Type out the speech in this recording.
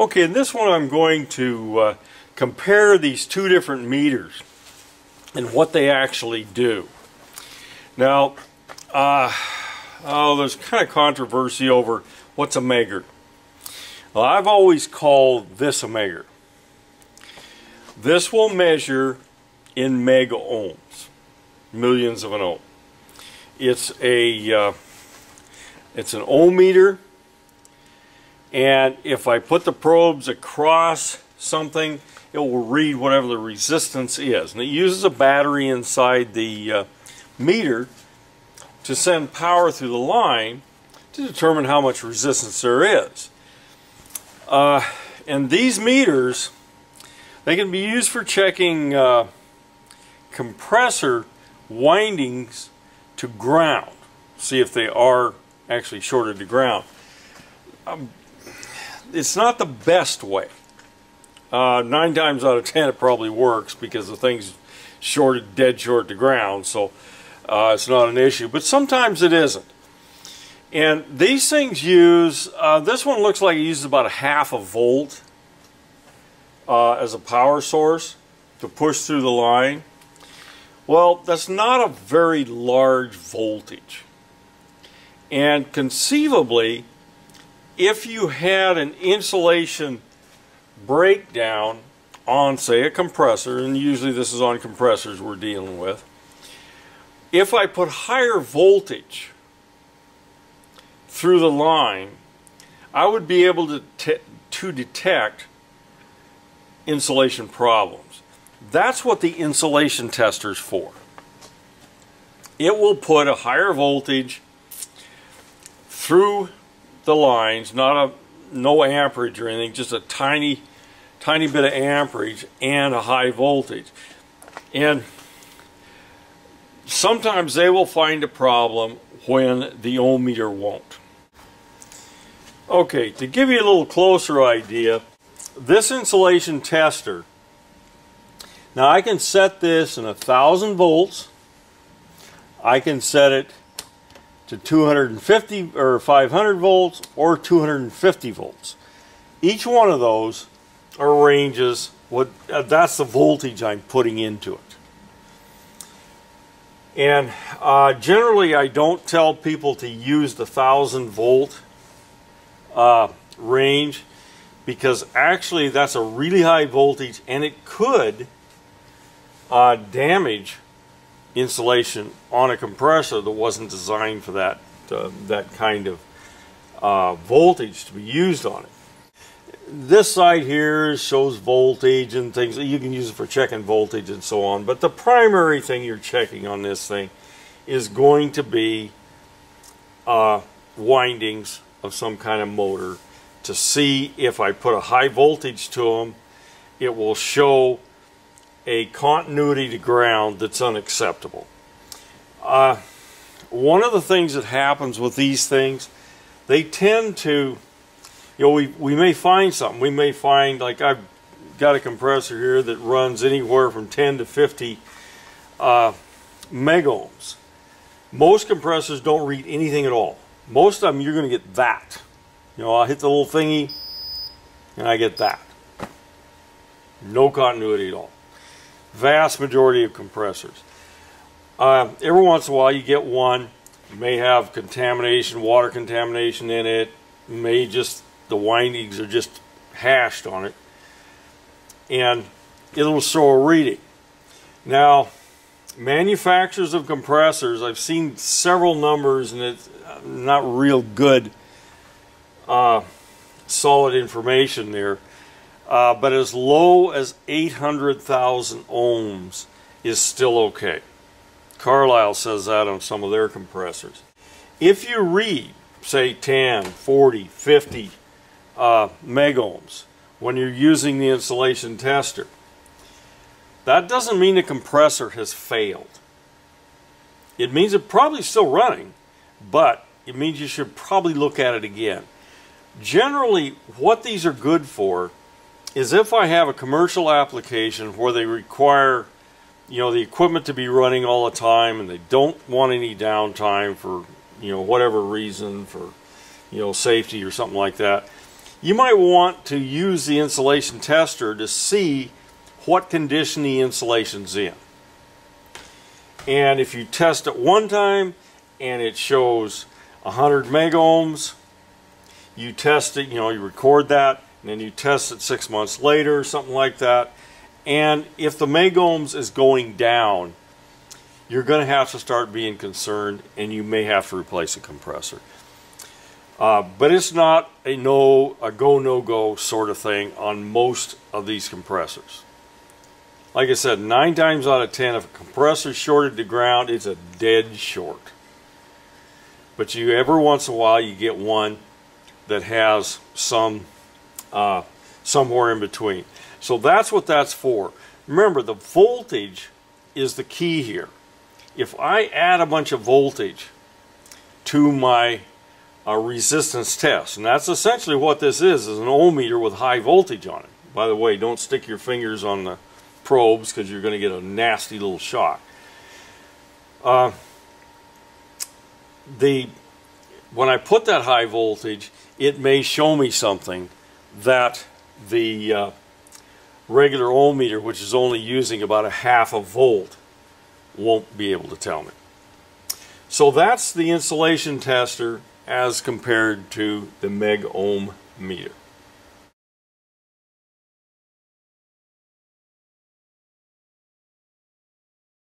Okay, in this one I'm going to uh, compare these two different meters and what they actually do. Now, uh, oh, there's kind of controversy over what's a megger. Well, I've always called this a megger. This will measure in mega ohms, millions of an ohm. It's a uh, it's an ohm meter and if I put the probes across something it will read whatever the resistance is. And it uses a battery inside the uh, meter to send power through the line to determine how much resistance there is. Uh, and these meters they can be used for checking uh, compressor windings to ground. See if they are actually shorted to ground. Um, it's not the best way. Uh, nine times out of ten it probably works because the thing's shorted, dead short to ground, so uh, it's not an issue. But sometimes it isn't. And these things use, uh, this one looks like it uses about a half a volt uh, as a power source to push through the line. Well, that's not a very large voltage. And conceivably, if you had an insulation breakdown on, say, a compressor, and usually this is on compressors we're dealing with, if I put higher voltage through the line, I would be able to, to detect insulation problems. That's what the insulation tester's for. It will put a higher voltage through the lines, not a no amperage or anything, just a tiny, tiny bit of amperage and a high voltage. And sometimes they will find a problem when the ohm meter won't. Okay, to give you a little closer idea, this insulation tester, now I can set this in a thousand volts, I can set it to 250 or 500 volts or 250 volts. Each one of those arranges what uh, that's the voltage I'm putting into it. And uh, generally I don't tell people to use the 1000 volt uh, range because actually that's a really high voltage and it could uh, damage insulation on a compressor that wasn't designed for that uh, that kind of uh, voltage to be used on it. This side here shows voltage and things. You can use it for checking voltage and so on. But the primary thing you're checking on this thing is going to be uh, windings of some kind of motor to see if I put a high voltage to them, it will show a continuity to ground that's unacceptable. Uh, one of the things that happens with these things, they tend to, you know, we, we may find something. We may find, like I've got a compressor here that runs anywhere from 10 to 50 uh, megohms. Most compressors don't read anything at all. Most of them, you're going to get that. You know, I'll hit the little thingy, and I get that. No continuity at all vast majority of compressors. Uh, every once in a while you get one, you may have contamination, water contamination in it, may just, the windings are just hashed on it, and it'll show a reading. Now, manufacturers of compressors, I've seen several numbers and it's not real good uh, solid information there. Uh, but as low as 800,000 ohms is still okay. Carlyle says that on some of their compressors. If you read, say 10, 40, 50 uh, megohms when you're using the insulation tester, that doesn't mean the compressor has failed. It means it's probably still running, but it means you should probably look at it again. Generally, what these are good for is if I have a commercial application where they require you know the equipment to be running all the time and they don't want any downtime for you know whatever reason for you know safety or something like that you might want to use the insulation tester to see what condition the insulation's in. And if you test it one time and it shows 100 megohms, you test it, you know, you record that, and then you test it six months later, or something like that. And if the megohms is going down, you're going to have to start being concerned and you may have to replace a compressor. Uh, but it's not a no, a go no go sort of thing on most of these compressors. Like I said, nine times out of ten, if a compressor shorted to ground, it's a dead short. But you every once in a while you get one that has some uh, somewhere in between. So that's what that's for. Remember, the voltage is the key here. If I add a bunch of voltage to my a resistance test. And that's essentially what this is, is an ohm meter with high voltage on it. By the way, don't stick your fingers on the probes because you're going to get a nasty little shock. Uh, the When I put that high voltage, it may show me something that the uh, regular ohm meter, which is only using about a half a volt, won't be able to tell me. So that's the insulation tester as compared to the meg ohm meter.